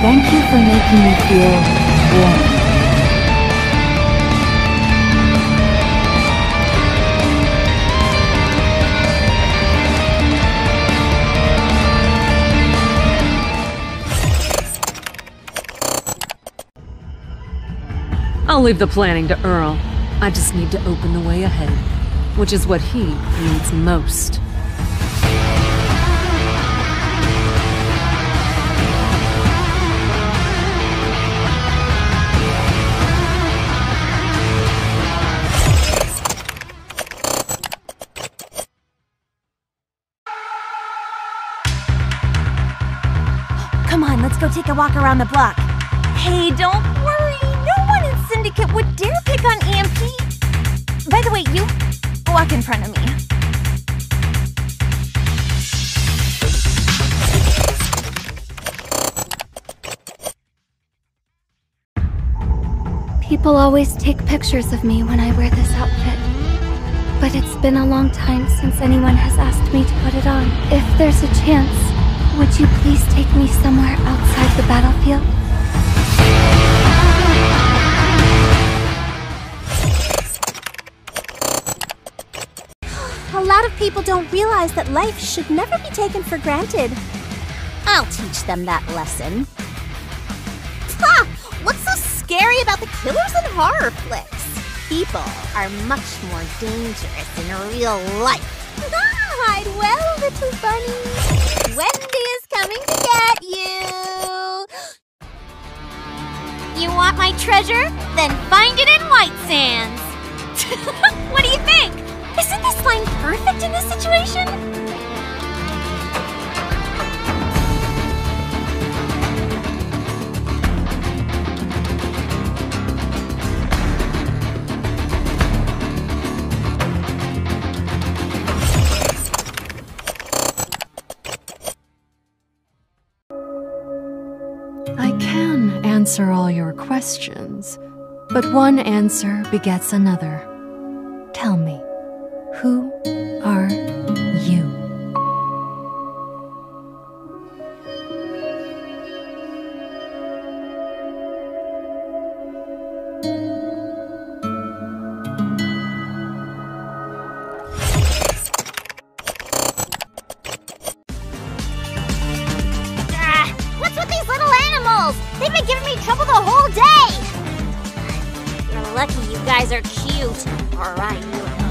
Thank you for making me feel warm. I'll leave the planning to Earl. I just need to open the way ahead, which is what he needs most. Come on, let's go take a walk around the block. Hey, don't worry. No one in Syndicate would dare pick on EMP. By the way, you walk in front of me. People always take pictures of me when I wear this outfit. But it's been a long time since anyone has asked me to put it on. If there's a chance, me somewhere outside the battlefield? A lot of people don't realize that life should never be taken for granted. I'll teach them that lesson. Ha! What's so scary about the killers in horror flicks? People are much more dangerous in real life. Ah, hide well, little bunny. Wendy treasure? Then find it in White Sands. what do you think? Isn't this line perfect in this situation? I can answer all your questions, but one answer begets another. Tell me, who are you? Ah, what's with these little animals? They've been giving me trouble the whole day. You're lucky you guys are cute, knew it